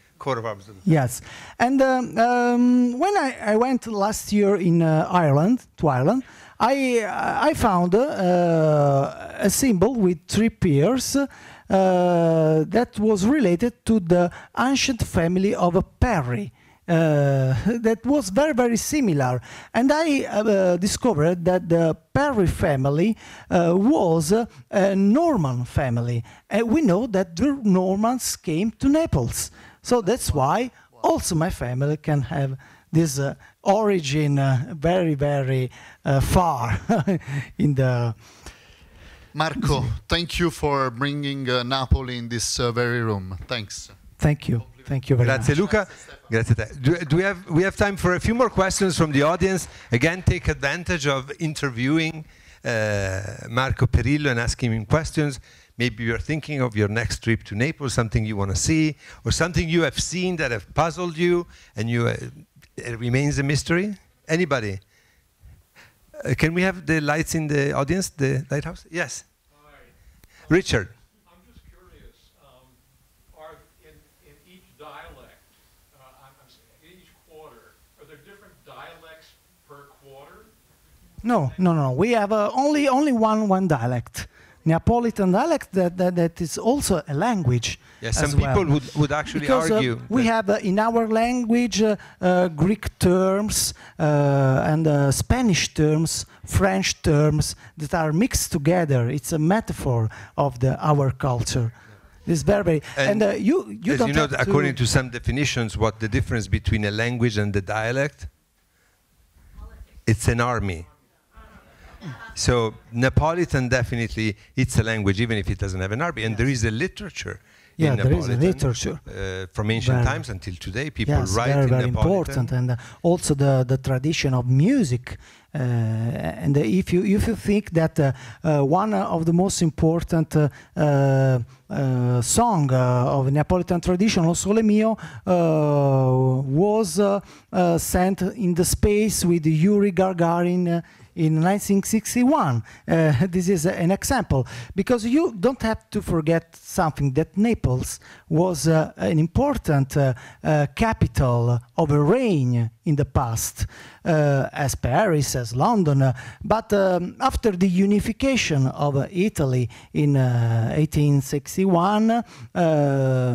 of. Yes, and um, um, when I, I, went last year in uh, Ireland to Ireland, I I found uh, a symbol with three pairs. Uh, that was related to the ancient family of a Perry. Uh, that was very very similar and I uh, discovered that the Perry family uh, was a Norman family and we know that the Normans came to Naples so that's why also my family can have this uh, origin uh, very, very uh, far in the. Marco, thank you for bringing uh, Napoli in this uh, very room. Thanks. Thank you. Thank you very Grazie much. Luca. Grazie do, do, we have we have time for a few more questions from the audience? Again, take advantage of interviewing uh, Marco Perillo and asking him questions. Maybe you're thinking of your next trip to Naples, something you want to see, or something you have seen that have puzzled you and you, uh, it remains a mystery. Anybody? Uh, can we have the lights in the audience, the lighthouse? Yes. Hi. Richard. I'm just curious. Um, are in, each dialect, uh, in each quarter, are there different dialects per quarter? No, no, no. We have uh, only only one one dialect. Neapolitan dialect that, that, that is also a language. Yes, some people would, would actually because, argue. Uh, we have uh, in our language uh, uh Greek terms uh, and uh, Spanish terms, French terms that are mixed together. It's a metaphor of the, our culture. It's very, very and, and you you don't you know, according to, to some definitions, what the difference between a language and the dialect? It's an army. So Neapolitan definitely it's a language, even if it doesn't have an. And yes. there is a literature. Yeah, there is a literature uh, from ancient very times until today. People yes, write very, in very Neapolitan. important, and uh, also the the tradition of music. Uh, and if you if you think that uh, uh, one of the most important uh, uh, song of Neapolitan tradition, O Sole Mio, was sent in the space with Yuri Gagarin in 1961. Uh, this is an example because you don't have to forget something that Naples was uh, an important uh, uh capital of a reign in the past, uh, as Paris, as London. Uh, but um, after the unification of Italy in 1861,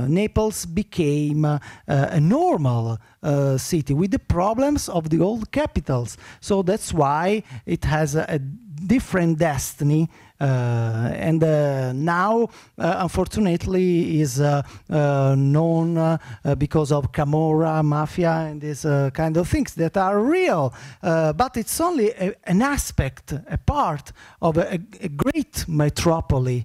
Naples became a normal uh, city with the problems of the old capitals. So that's why it has a, a different destiny uh, and uh, now, uh, unfortunately, is known because of Camorra, mafia, and these kind of things that are real. but it's only a, an aspect, a part of a, a great metropolis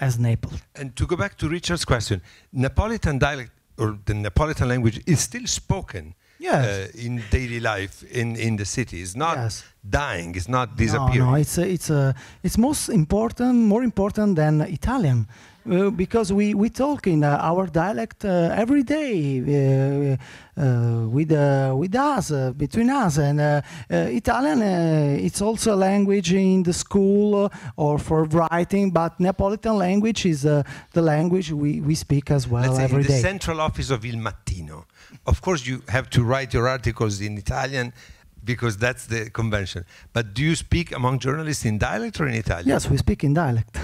as Naples. And to go back to Richard's question, Neapolitan dialect or the Neapolitan language is still spoken yes. uh, in daily life in, in the city. It's not yes. dying. It's not disappearing. No, no, it's uh, it's uh, it's most important, more important than Italian. Uh, because we, we talk in uh, our dialect uh, every day uh, uh, with with us between us and Italian it's also a language in the school or for writing but Neapolitan language is the language we, we speak as well Let's every in day. the central office of Il Mattino of course, you have to write your articles in Italian because that's the convention. But do you speak among journalists in dialect or in Italian? Yes, we speak in dialect.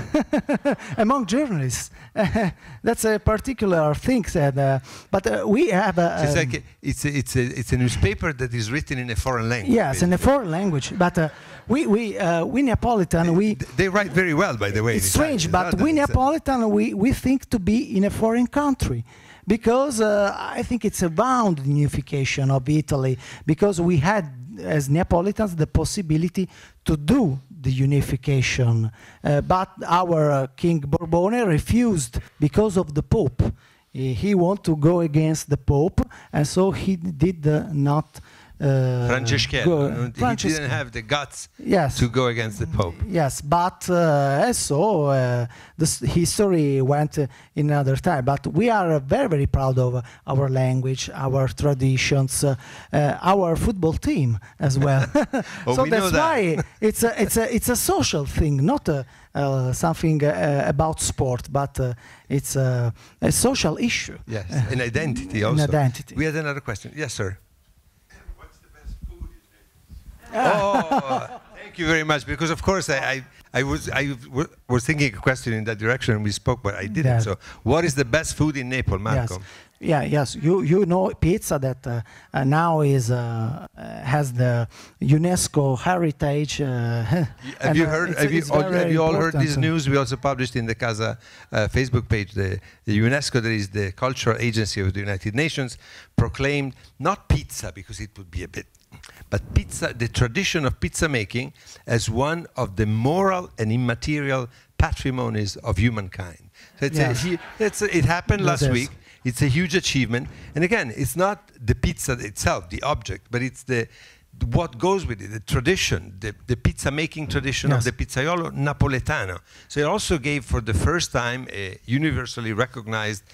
among journalists, that's a particular thing. That, uh, but uh, we have a. it's like a, it's a, it's a it's a newspaper that is written in a foreign language. Yes, basically. in a foreign language. But uh, we we uh, we Neapolitan they, we. They write very well, by the way. It's strange, but we Neapolitan we we think to be in a foreign country because uh, I think it's around the unification of Italy because we had as Neapolitans the possibility to do the unification, uh, but our uh, King Bourbon refused because of the Pope. He, he wanted to go against the Pope, and so he did not uh, Franciscan. He didn't have the guts yes. to go against the Pope. Yes, but uh, so uh, the history went in another time. But we are very, very proud of our language, our traditions, uh, our football team as well. oh, so we that's that. why it's a, it's a, it's a social thing, not a, uh, something uh, about sport, but uh, it's a, a, social issue. Yes, an identity also. An identity. We had another question. Yes, sir. Oh, thank you very much. Because of course I, I, I was I was thinking a question in that direction and we spoke, but I didn't. Yeah. So, what is the best food in Naples, Marco? Yes. Yeah, yes. You you know pizza that uh, uh, now is uh, has the UNESCO heritage. Uh, have you uh, heard? Have you, all, have you all heard this news? We also published in the Casa uh, Facebook page. The, the UNESCO, that is the cultural agency of the United Nations, proclaimed not pizza because it would be a bit but pizza, the tradition of pizza making as one of the moral and immaterial patrimonies of humankind. So it's yes. a, it's a, it happened last week. It's a huge achievement. And again, it's not the pizza itself, the object, but it's the what goes with it, the tradition, the, the pizza making tradition yes. of the pizzaiolo napoletano. So it also gave for the first time a universally recognized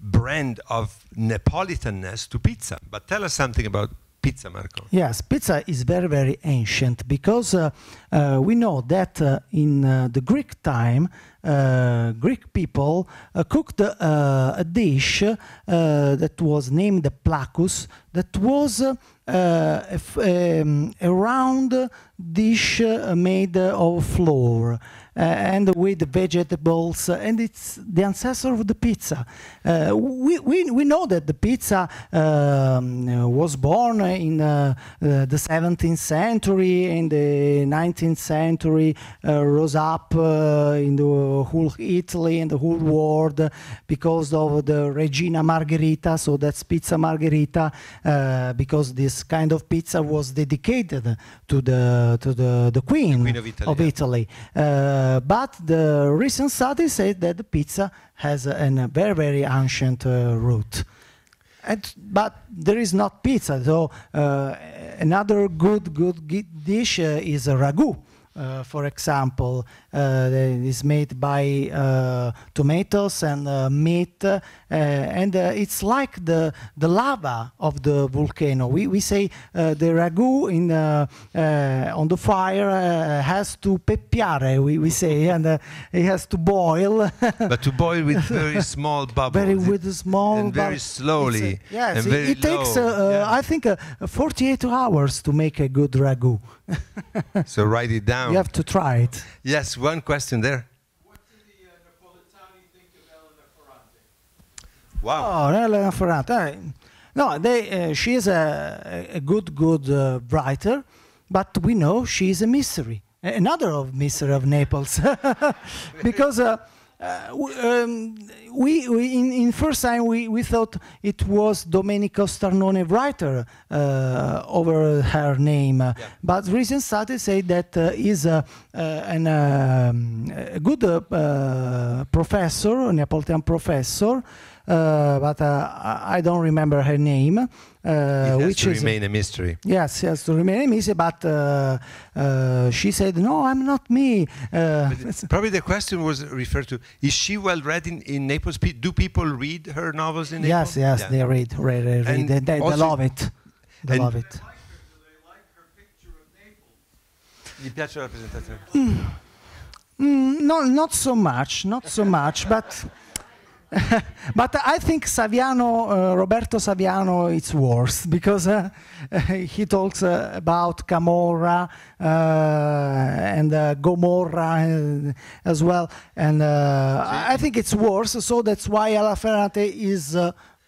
brand of Neapolitanness to pizza. But tell us something about pizza, Marco? Yes, pizza is very, very ancient because uh, uh, we know that uh, in uh, the Greek time, uh, Greek people uh, cooked a dish that was named the placus, that was um, a, round dish made of flour. Uh, and with vegetables, uh, and it's the ancestor of the pizza. Uh, we, we, we know that the pizza um, was born in the 17th century, in the 19th century, rose up in the whole Italy and the whole world because of the Regina Margherita, so that's pizza margherita, because this kind of pizza was dedicated to the to the, the Queen, the queen of Italy. Of Italy. Uh, uh, but the recent study said that the pizza has a, a very, very ancient uh, root. And, but there is not pizza. So uh, another good, good dish is a ragu. Uh, for example, uh, is made by uh, tomatoes and uh, meat, uh, and uh, it's like the the lava of the volcano. We we say the ragu in on the fire has to peppiare. We we say, and it has to boil. but to boil with very small bubbles. Very with small. And very slowly. yes, it, it, takes yeah. I think 48 hours to make a good ragu. so write it down. You have to try it. Yes, one question there. What do the uh, Napolitani think of Elena Ferrante? Wow. Oh, Elena Ferrante. No, they, uh, she is a, a good, good uh, writer, but we know she is a mystery. Another of mystery of Naples, because uh, um, we, we in, in, first time we, we thought it was Domenico Starnone writer uh, over her name, yeah. but recent studies say that uh, is a, uh, an, um, a good uh, professor, a Neapolitan professor, but I don't remember her name. Uh, which to is remain a mystery. Yes, yes, to remain a mystery. But uh, uh, she said, "No, I'm not me." probably the question was referred to: Is she well read in, in Naples? Do people read her novels in Naples? Yes, yes, yeah. they read, read, read. And they, they, they love it. They love it. Gli piace la presentazione? Mm. Mm, no, not so much, not so much, but but I think Saviano, uh, Roberto Saviano, it's worse because uh, he talks uh, about Camorra uh, and uh, Gomorra uh, as well, and I think it's worse. So that's why Elena Ferrante is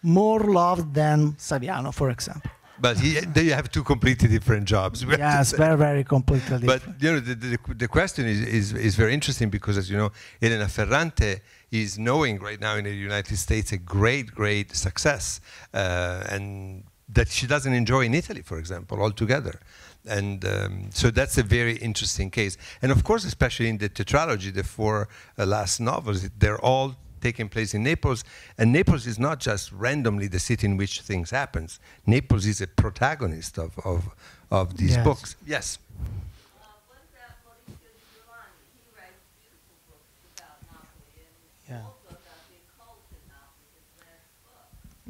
more loved than Saviano, for example but he, they have two completely different jobs. Yes, very, very completely different. But you know, the, the, the question is, is, is very interesting because, as you know, Elena Ferrante is knowing right now in the United States a great, great success, uh, and that she doesn't enjoy in Italy, for example, altogether. And um, so that's a very interesting case. And of course, especially in the tetralogy, the four uh, last novels, they're all taking place in Naples. And Naples is not just randomly the city in which things happens. Naples is a protagonist of, of, of these yes. books. Yes.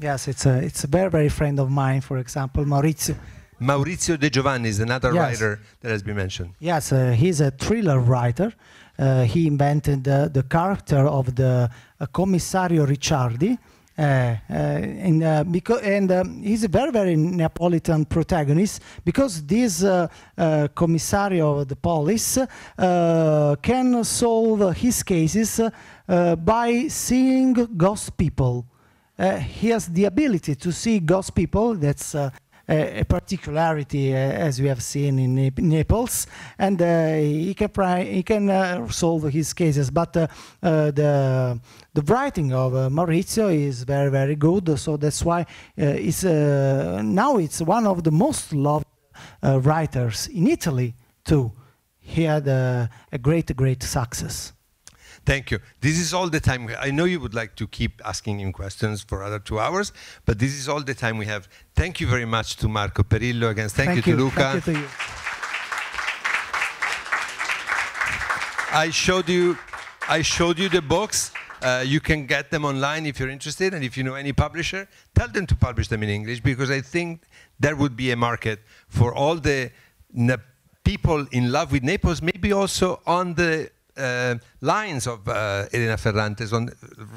Yes, it's a it's a very very friend of mine. For example, Maurizio. Maurizio De Giovanni is another yes. writer that has been mentioned. Yes, uh, he's a thriller writer. Uh, he invented uh, the character of the uh, Commissario Ricciardi. Uh, uh, and uh, because and um, he's a very very Neapolitan protagonist because this commissario of the police can solve his cases by seeing ghost people Uh, he has the ability to see ghost people. That's uh, a, particularity, uh, as we have seen in Naples, and uh, he can he can uh, solve his cases. But the the writing of Maurizio is very very good. So that's why it's now it's one of the most loved writers in Italy too. He had a great great success. Thank you. This is all the time. I know you would like to keep asking him questions for other two hours, but this is all the time we have. Thank you very much to Marco Perillo. Again, thank, thank you, to Luca. Thank you to you. I showed you, I showed you the books. Uh, you can get them online if you're interested, and if you know any publisher, tell them to publish them in English because I think there would be a market for all the people in love with Naples, maybe also on the uh, lines of uh, Elena Ferrante's on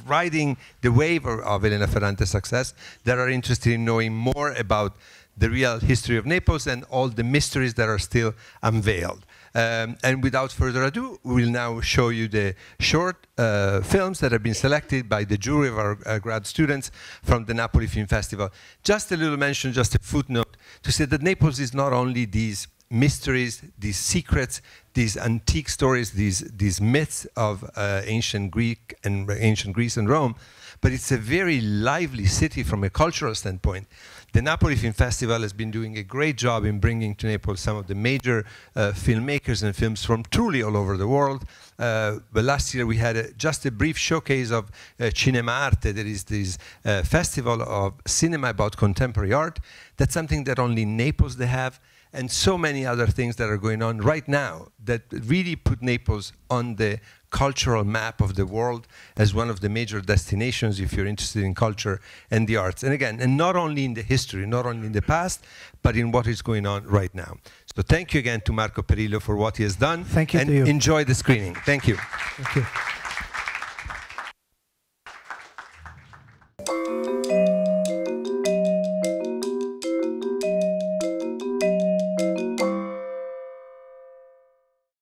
riding the wave of, Elena Ferrante's success that are interested in knowing more about the real history of Naples and all the mysteries that are still unveiled. Um, and without further ado, we'll now show you the short uh, films that have been selected by the jury of our uh, grad students from the Napoli Film Festival. Just a little mention, just a footnote, to say that Naples is not only these mysteries, these secrets, these antique stories, these, these myths of uh, ancient Greek and ancient Greece and Rome, but it's a very lively city from a cultural standpoint. The Napoli Film Festival has been doing a great job in bringing to Naples some of the major uh, filmmakers and films from truly all over the world. Uh, but last year we had a, just a brief showcase of uh, Cinema Arte, that is this uh, festival of cinema about contemporary art. That's something that only Naples they have and so many other things that are going on right now that really put Naples on the cultural map of the world as one of the major destinations if you're interested in culture and the arts. And again, and not only in the history, not only in the past, but in what is going on right now. So thank you again to Marco Perillo for what he has done. Thank you. And you. enjoy the screening. Thank you. Thank you.